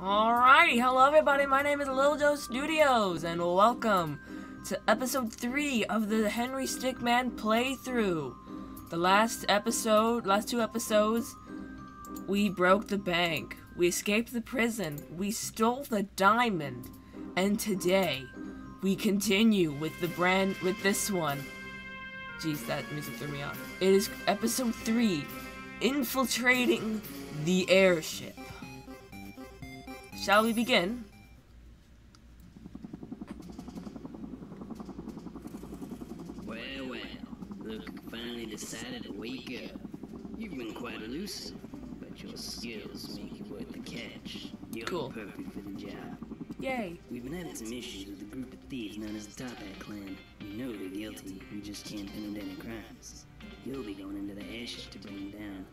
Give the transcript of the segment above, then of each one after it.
Alrighty, hello everybody, my name is Liljoe Studios, and welcome to episode 3 of the Henry Stickmin playthrough. The last episode, last two episodes, we broke the bank, we escaped the prison, we stole the diamond, and today, we continue with the brand, with this one. Jeez, that music threw me off. It is episode 3, Infiltrating the Airship. Shall we begin? Well, well, look, finally decided to wake up. You've been quite elusive, but your skills make you worth the catch. You're Cool. perfect for the job. Yay. We've been having some issues with a group of thieves known as the Toppat Clan. We know they're guilty, we just can't pin them to any crimes. You'll be going into the ashes to bring them down.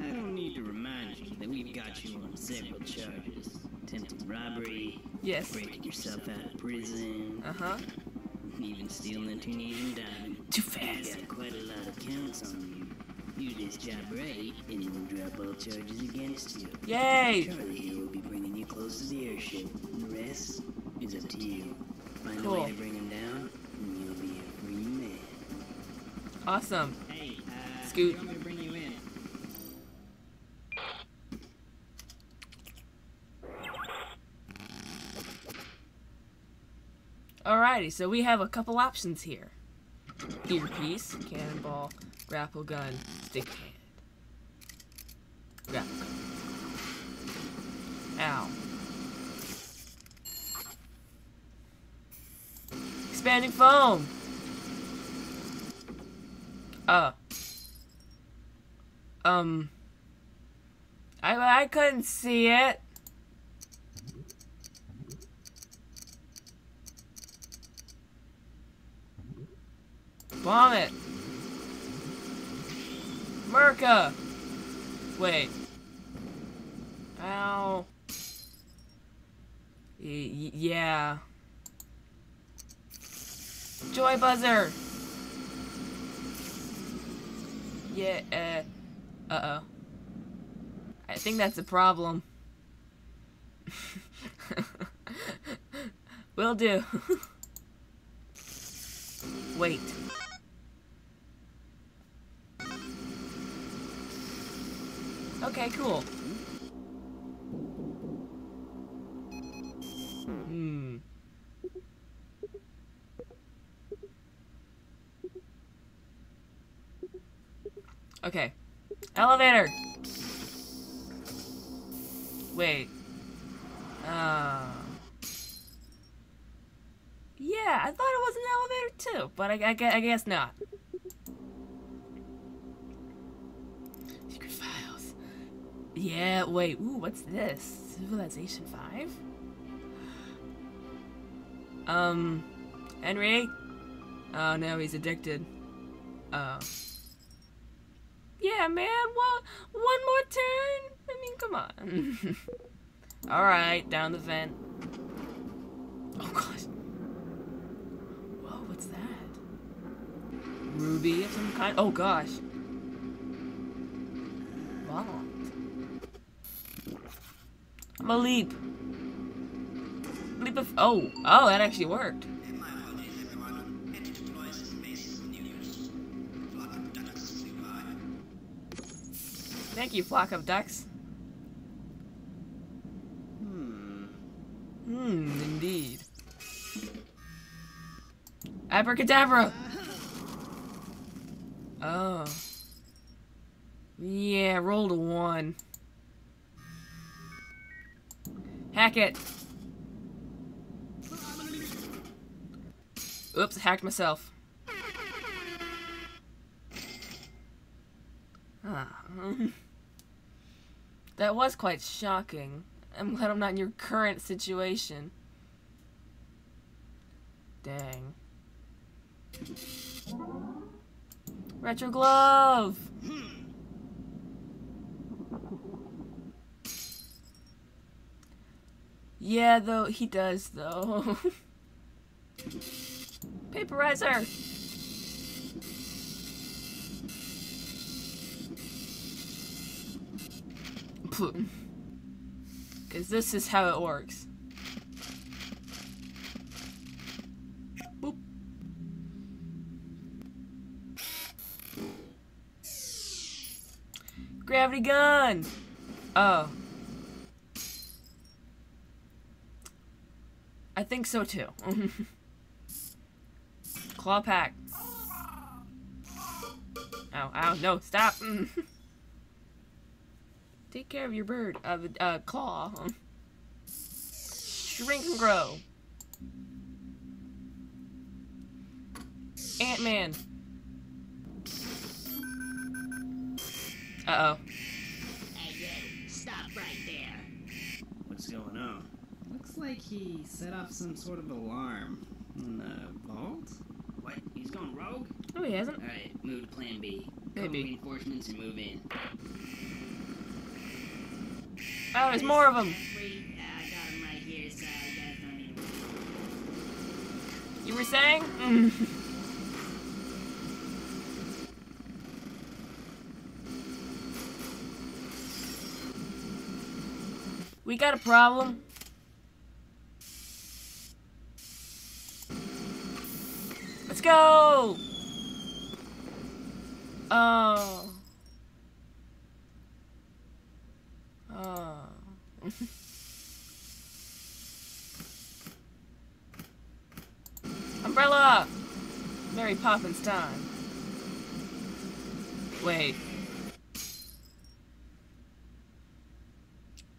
I don't need to remind you that we've got you on several charges. Attempted robbery, Yes. breaking yourself out of prison, Uh-huh. even stealing a Tunisian diamond. Too fast. You got quite a lot of counts on you. Do this job right, and it will drop all charges against you. Yay! Charlie here will be bringing you close to the airship. The rest is up to you. Find a way to bring him down, and you'll be a free man. Awesome. Hey, uh, Scoot. want me to bring you in? So we have a couple options here. Earpiece, cannonball, grapple gun, stick hand. Grapple gun. Ow. Expanding foam! Oh. Um. I, I couldn't see it. Bomb it! Merca! Wait. Ow. Y yeah. Joy buzzer! Yeah, uh, uh-oh. I think that's a problem. Will do. Wait. Okay, cool. Hmm. Okay. Elevator! Wait. Uh. Yeah, I thought it was an elevator too, but I, I, I guess not. Yeah, wait. Ooh, what's this? Civilization 5? Um, Henry? Oh no, he's addicted. Oh. Yeah, man, well, one more turn? I mean, come on. Alright, down the vent. Oh gosh. Whoa, what's that? Ruby of some kind? Oh gosh. I'm a leap. Leap of. Oh, oh, that actually worked. Thank you, flock of ducks. Hmm. Hmm, indeed. Abracadabra! Oh. Yeah, rolled a one. Hack it! Oops, hacked myself. Ah. that was quite shocking. I'm glad I'm not in your current situation. Dang. Retro glove! Yeah, though, he does, though. Paperizer! Because this is how it works. Boop. Gravity gun! Oh. I think so too. Claw pack. Ow, ow, no, stop! Take care of your bird. Uh, uh claw. Shrink and grow. Ant-Man. Uh-oh. Hey, you, stop right there. What's going on? Looks like he set off some sort of alarm in the vault. What? He's going rogue? Oh, he hasn't. Alright, move to plan B. Call Maybe. reinforcements and move in. Oh, there's more of them. Three, I got him right here, so you guys don't need to You were saying? Mm. we got a problem. Go! Oh. Oh. Umbrella! Mary Poppins time. Wait.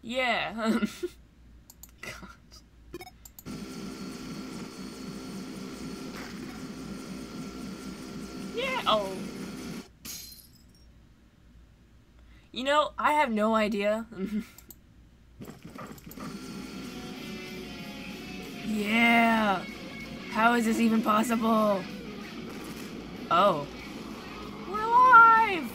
Yeah. Oh. You know, I have no idea. yeah. How is this even possible? Oh. We're alive!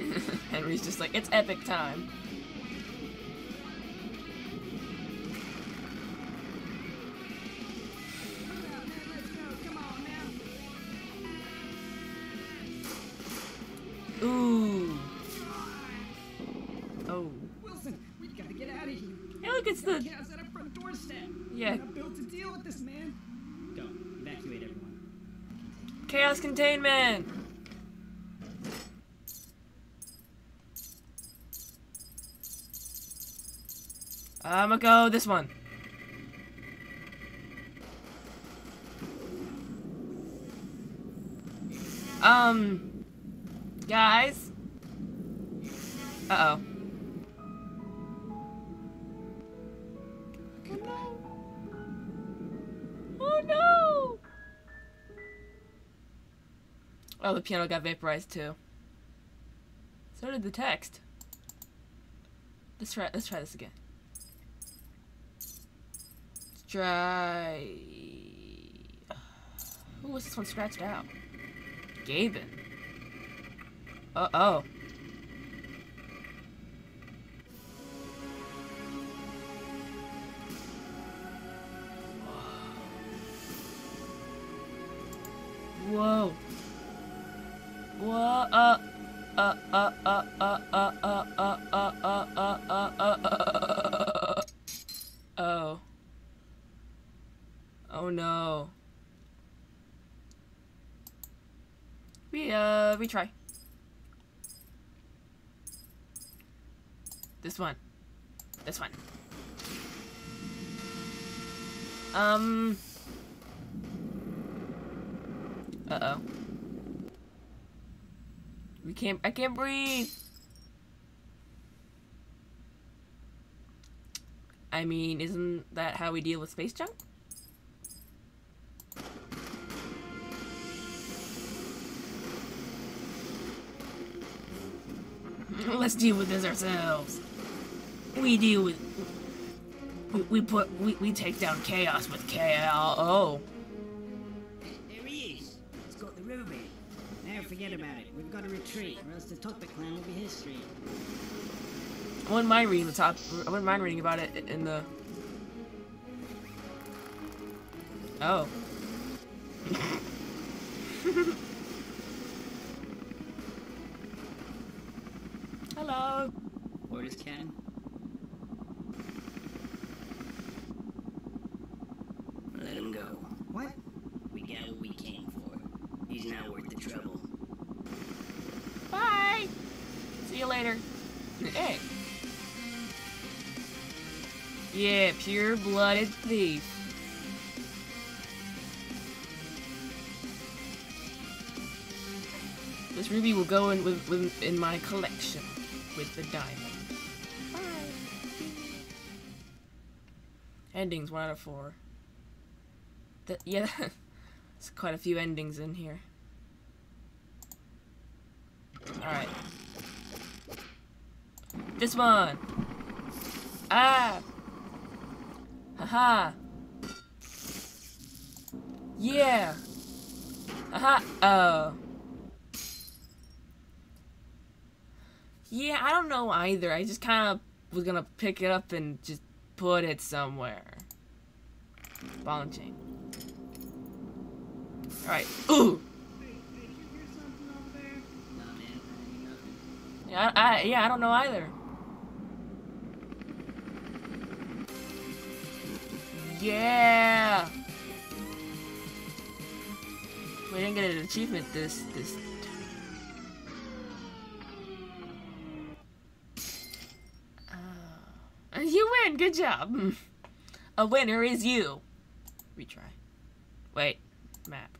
Henry's just like, it's epic time. Look, it's the. Chaos at our front doorstep. Yeah. We're not built to deal with this, man. Go, evacuate everyone. Chaos containment! I'ma go this one. Um, guys. Uh Oh, the piano got vaporized too. So did the text. Let's try. Let's try this again. Let's try. Who was this one scratched out? Gaben. Uh oh. Um. Uh oh. We can't. I can't breathe. I mean, isn't that how we deal with space junk? Let's deal with this ourselves. We deal with. We, we put. We, we take down chaos with. Oh. There he is. He's got the robot. Now forget about it. We've got to retreat, or else the Toppat Clan will be history. I wouldn't mind reading the top. I wouldn't mind reading about it in the. Oh. Hello. Orders, Captain? Let him go. What? We got what we came for. He's not worth the trouble. Bye. See you later. Hey. Yeah, pure-blooded thief. This ruby will go in with, with in my collection with the diamond. Bye. Endings one out of four. Yeah, there's quite a few endings in here. All right. This one. Ah. Haha. Yeah. Haha. Oh. Yeah, I don't know either. I just kind of was gonna pick it up and just put it somewhere. Chain. Alright. Ooh! Nah, man. Nothing. Yeah, I, I, yeah, I don't know either. Yeah! We didn't get an achievement this this Uh, you win. Good job. A winner is you. Retry. Wait. Map.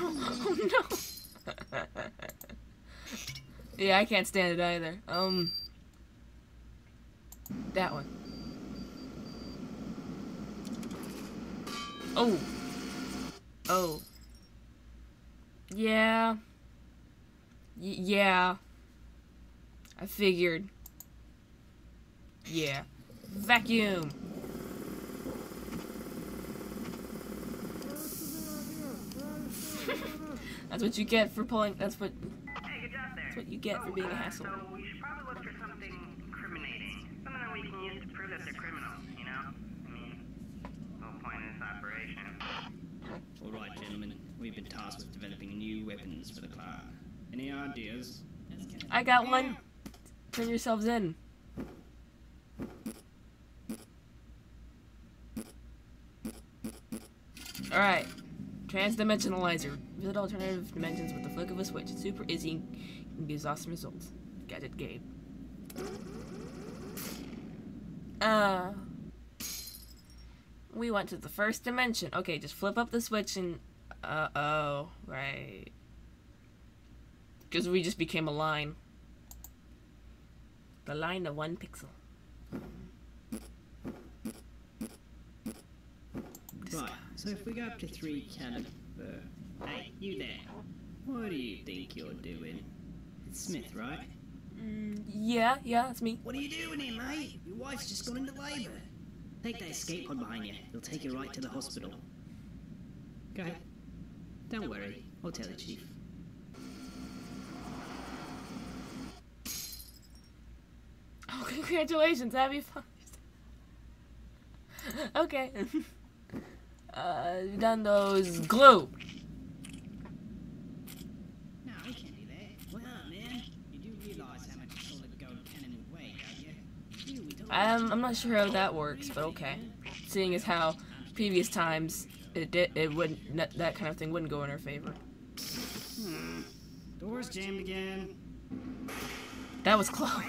Oh no. yeah, I can't stand it either. Um. That one. Oh. Oh. Yeah. Y- yeah. I figured. Yeah. Vacuum. That's what you get for pulling. That's what. Hey, good job there. That's what you get for being a Uh, hassle. So we should probably look for something incriminating. Something that we can use to prove that they're criminals, you know? I mean, the whole point of this operation. All right, gentlemen. We've been tasked with developing new weapons for the club. Any ideas? I got one. Turn yourselves in. Alright. Transdimensionalizer. Visit alternative dimensions with the flick of a switch. Super easy can gives awesome results. Gadget Gabe. Uh. We went to the first dimension. Okay, just flip up the switch and. Uh oh. Right. Because we just became a line. The line of one pixel. Right, so if we go up to three caliber. Hey, you there. What do you think you're doing? It's Smith, right? Mm, yeah, yeah, that's me. What are you doing here, mate? Your wife's just gone into labour. Take that escape pod behind you. It'll take you right to the hospital. Go ahead. Don't worry. I'll tell the chief. Oh, congratulations, happy Father's Day. okay. uh, we've done those glue. No, we can't do that. Wow, man. You do realise how much solid gold cannon would weigh, don't you? You, we don't I'm, I'm not sure how that works, but okay. Seeing as how previous times it did, it wouldn't that, that kind of thing wouldn't go in our favor. Doors jammed again. That was close.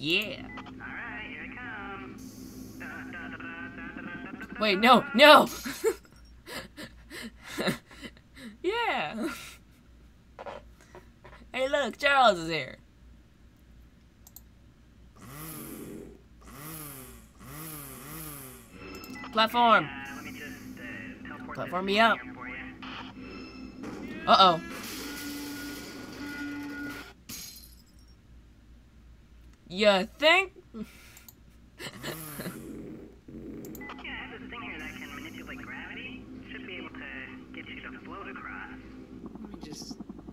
Yeah. Wait, no, no! yeah! Hey, look, Charles is here. Platform. Platform me up. Uh-oh. Across. think?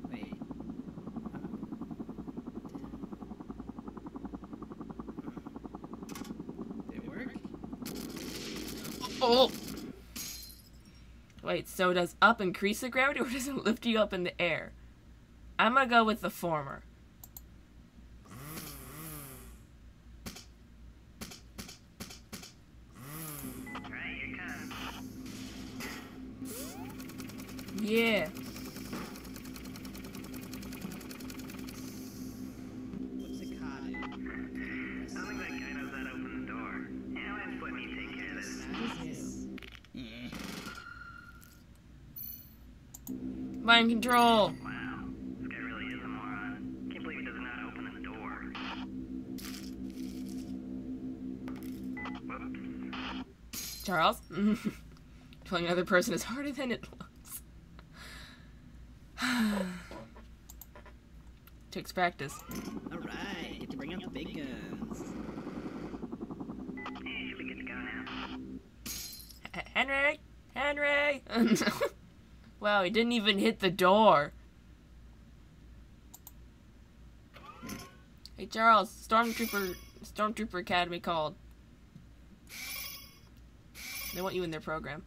wait. Oh. Wait, so does up increase the gravity or does it lift you up in the air? I'm gonna go with the former. This? Mind control. Wow, this guy really is a moron. Can't believe he doesn't know how to open the door. Whoops. Charles? Killing another person is harder than it looks. Takes practice. Alright, get to bring out the big guns. Hey, should to go now. H- Henry! Henry! wow, he didn't even hit the door. Hey Charles, Stormtrooper Stormtrooper Academy called. They want you in their program.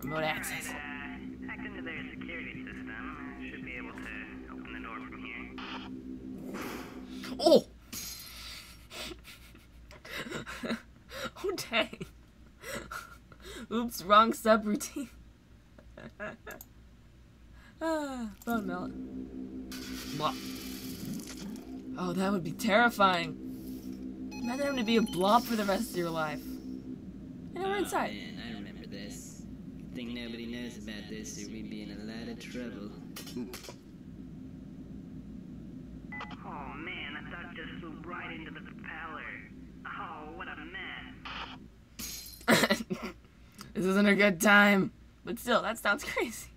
Remote access. Alright, uh, hacked into their security system. Should be able to open the door from here. Oh! oh dang. Oops, wrong subroutine. ah, bone melt. Blah. Oh, that would be terrifying. Imagine having to be a blob for the rest of your life. And we're Oh, inside. man, I remember this. Good thing nobody knows about this or we'd be in a lot of trouble. Oh man, that thought just flew right into the propeller. Oh, what a mess. this isn't a good time. But still, that sounds crazy.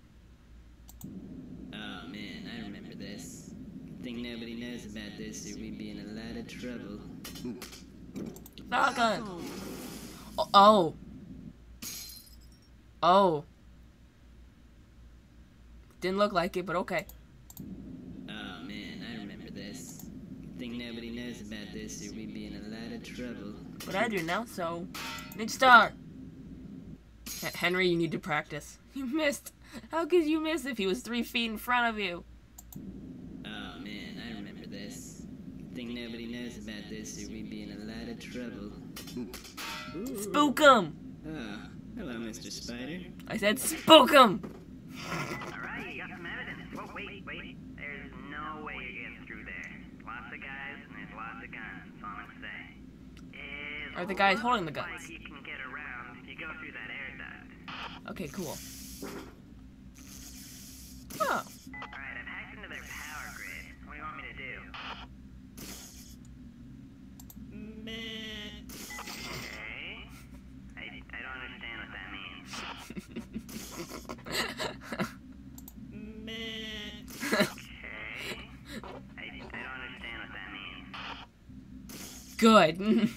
Oh man, I remember this. Think nobody knows about this or we'd be in a lot of trouble. Shotgun. Oh. Oh. Oh. Didn't look like it, but okay. Oh man, I remember this. Good thing nobody knows about this or we'd be in a lot of trouble. But I do now, so. Ninja Star! H- Henry, you need to practice. You missed. How could you miss if he was three feet in front of you? Oh man, I remember this. Think nobody knows about this or we'd be in a lot of trouble. Spook him! Oh, ah, hello, Mr. Spider. I said spook him! Alright, you got some evidence. Whoa, wait, wait. There's no way you're getting through there. Lots of guys and there's lots of guns, that's all I'm gonna say. It Are the guys holding the like guns? you can get around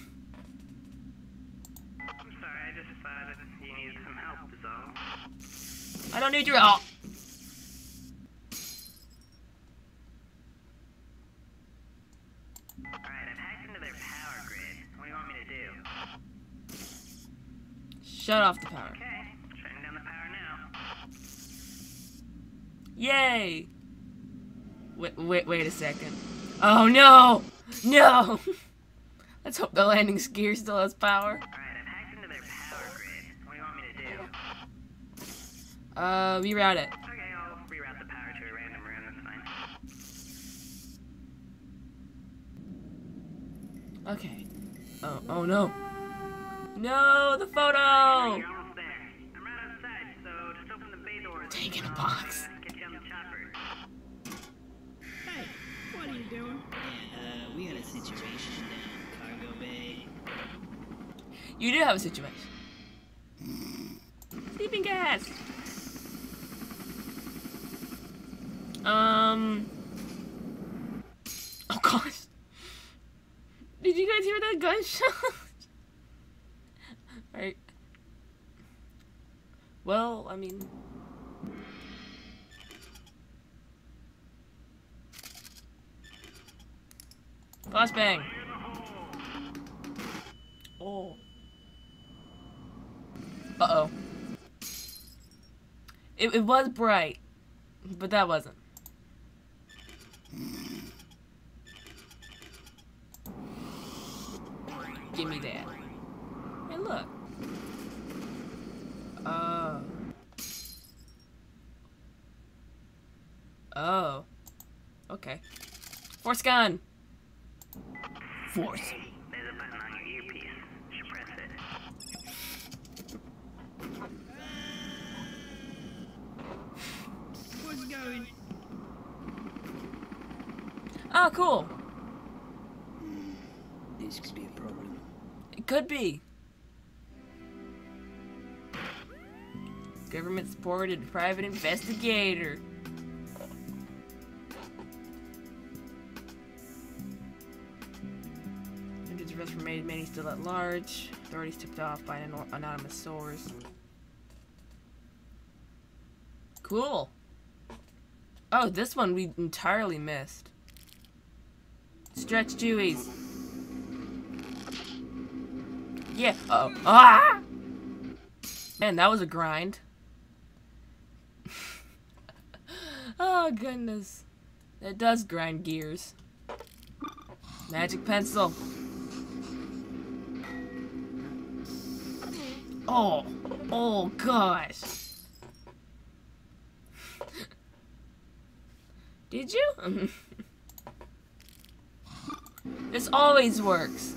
I don't need your help. Alright, I've hacked into their power grid. What do you want me to do? Shut off the power. Okay, shutting down the power now. Yay! Wait, wait, wait a second. Oh no! No! Let's hope the landing gear still has power. Alright, I've hacked into their power grid. What do you want me to do? Uh, reroute it. Okay, I'll reroute the power to a random room, that's fine. Okay. Oh, oh no. No, the Alright, photo! you're almost there. I'm right outside, so just open the bay doors. Take in a and I'll, box. Uh, get you on the chopper. Hey, what situation down in cargo bay. You do have a situation. Sleeping gas. Um. Oh gosh. Did you guys hear that gunshot? right. Well, I mean. Flashbang. Oh. Uh oh. It, it was bright, but that wasn't. Give me that. Hey, look. Oh. Oh. Okay. Force gun. Force. There's a button on your earpiece. You should press it. What's going? Oh, cool. This could be a problem. It could be. Government supported private investigator. Hundreds of arrests were made, many still at large. Authorities tipped off by an anonymous source. Cool. Oh, this one we entirely missed. Stretch Jewies. Yeah. Oh. Ah! Man, that was a grind. oh, goodness. It does grind gears. Magic pencil. Oh. Oh, gosh. Did you? this always works.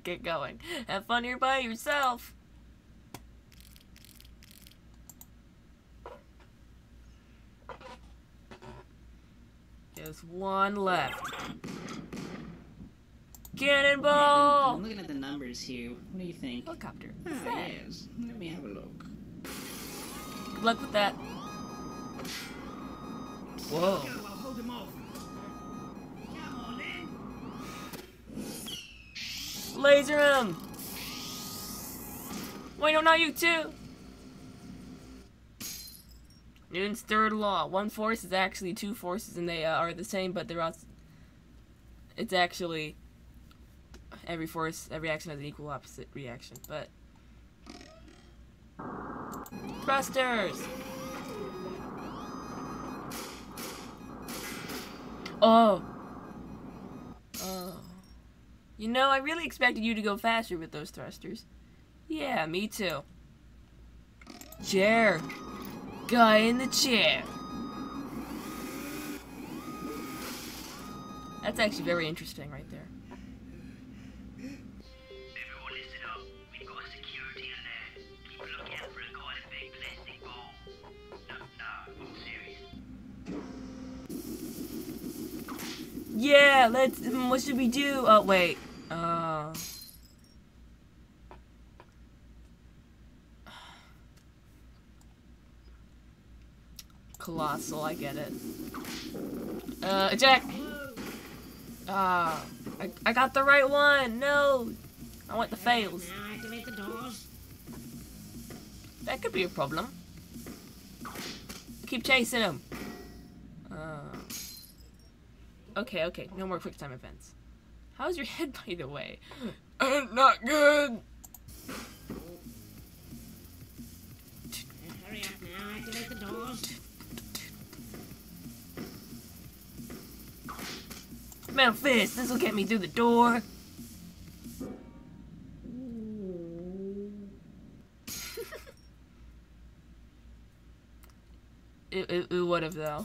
Get going. Have fun here by yourself. There's one left. Cannonball! I'm looking at the numbers here. What do you think? Helicopter. Ah, yes. Let me have a look. Good luck with that. Whoa. Laser him! Wait, no, not you too! Newton's third law. One force is actually two forces and they uh, are the same, but they're also... It's actually... Every force, every action has an equal opposite reaction, but... Thrusters! Oh! Oh. You know, I really expected you to go faster with those thrusters. Yeah, me too. Chair. Guy in the chair. That's actually very interesting right there. Yeah, let's. What should we do? Oh, wait. Uh. Colossal, I get it. Uh, eject! Ah, I, I got the right one! No! I want the fails. Now activate the doors. That could be a problem. Keep chasing him. Uh, okay, okay. No more quick time events. How's your head, by the way? Uh, not good. Hurry up now. Activate the doors. Metal fist. This will get me through the door. it it, it would have though.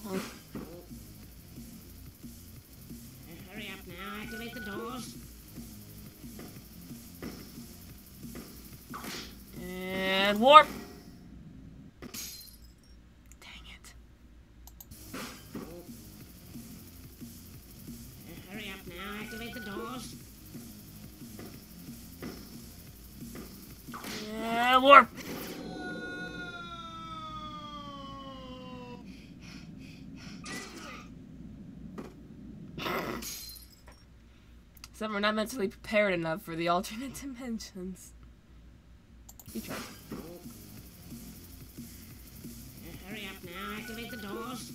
Except we're not mentally prepared enough for the alternate dimensions. You try. Uh, hurry up now, activate the doors.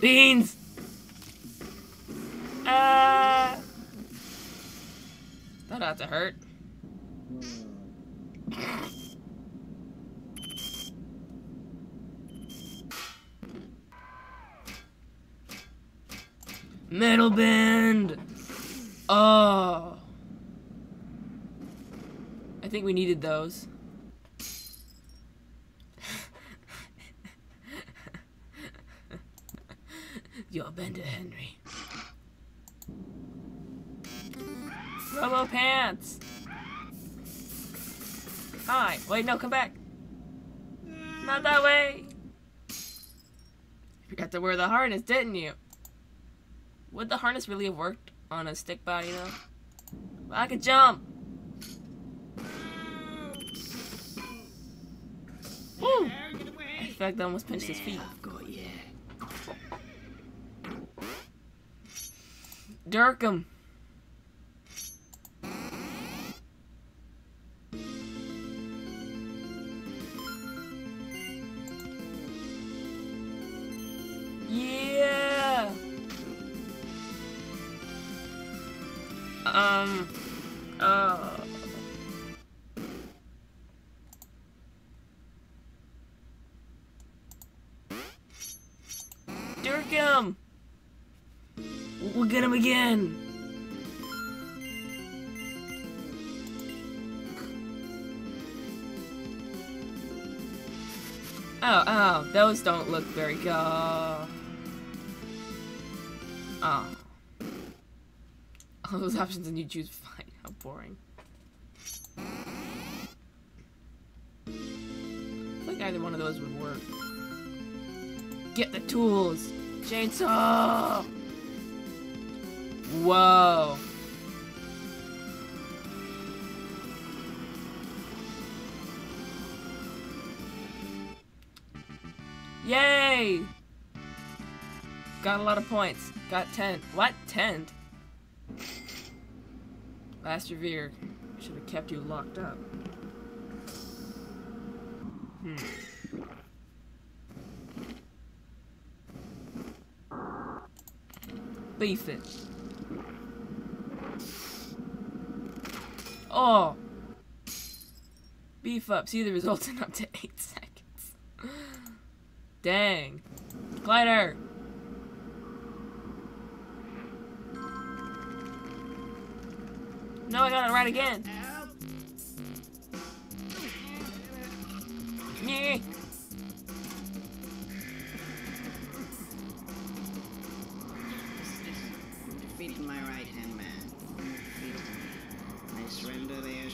Beans! Ah! That ought to hurt. Metal bend! Oh. I think we needed those. You're Bender Henry. Robo Pants! Hi. Wait, no, come back. Not that way. You forgot to wear the harness, didn't you? Would the harness really have worked on a stick body, though? I could jump. Woo! Get away. I feel like I almost pinched his feet. Got. Dirk get him again. Oh, oh, those don't look very good. Oh. All those options and you choose fine. How boring. I like either one of those would work. Get the tools! Chainsaw! Whoa. Yay! Got a lot of points. Got 10. What? 10? Last Revere. Should have kept you locked up. Hmm. Beef it. Oh! Beef up. See the results in up to 8 seconds. Dang. Glider! No, I got it right again. Yeah. Defeat my right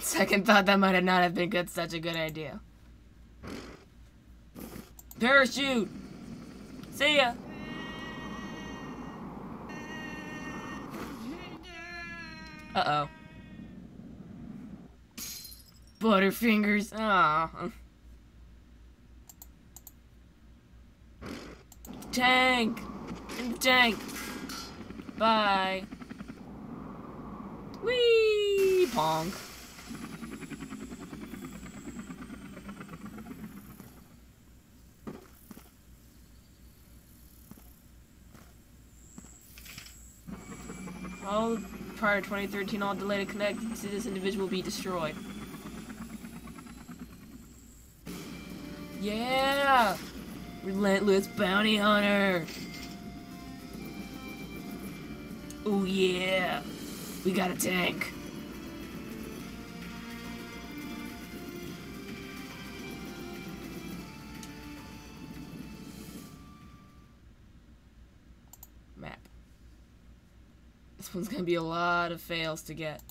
On second thought, that might have not have been good, such a good idea. Parachute! See ya! Uh-oh. Butterfingers. Ah. Tank! In the tank! Bye. Wee! Pong. All prior to 2013, all data connected to this individual will be destroyed. Yeah! Relentless bounty hunter! Oh yeah! We got a tank. This one's gonna be a lot of fails to get.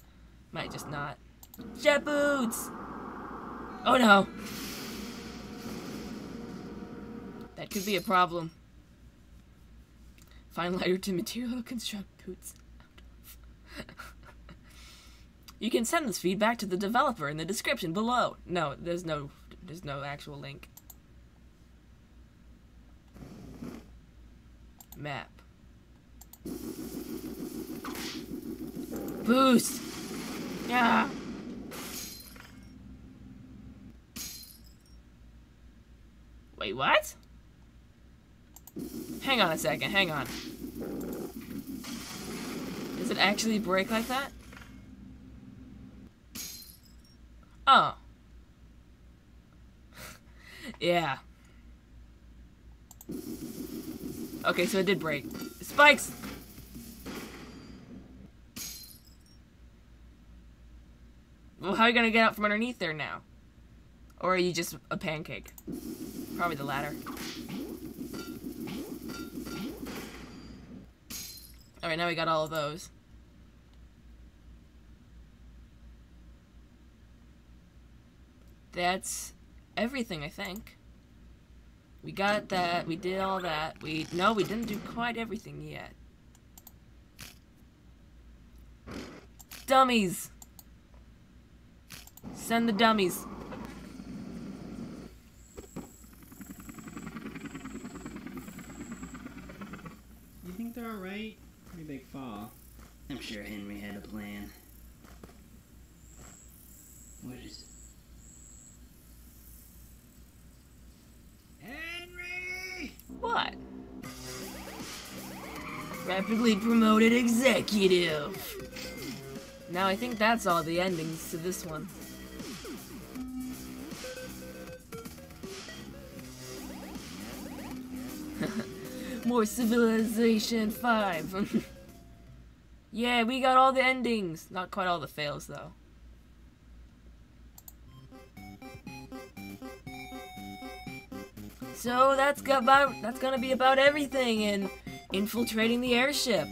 Might just not. Jet boots! Oh no! That could be a problem. Find lighter to material construct boots. you can send this feedback to the developer in the description below. No, there's no there's no actual link. Map. Boost! Yeah! Wait, what? Hang on a second, hang on. Does it actually break like that? Oh. yeah. Okay, so it did break. Spikes! Well, how are you gonna get out from underneath there now? Or are you just a pancake? Probably the latter. Alright, now we got all of those. That's everything, I think. We got that, we did all that. We no, we didn't do quite everything yet. Dummies! Send the dummies. You think they're alright? Pretty big fall. I'm sure Henry had a plan. What is Henry! What? Rapidly promoted executive. Now I think that's all the endings to this one. More Civilization 5. yeah, we got all the endings. Not quite all the fails, though. So that's about that's gonna be about everything in infiltrating the airship.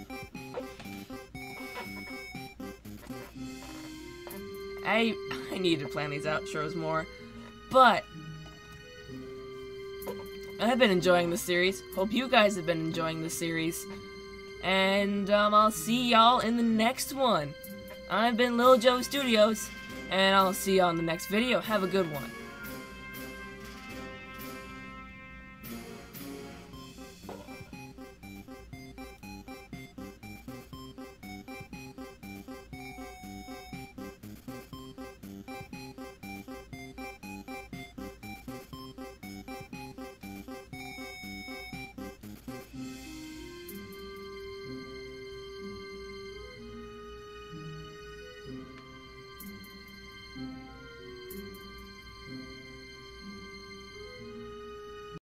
I I need to plan these outros more, but I've been enjoying the series. Hope you guys have been enjoying the series, and um, I'll see y'all in the next one. I've been Liljoe Studios, and I'll see y'all in the next video. Have a good one.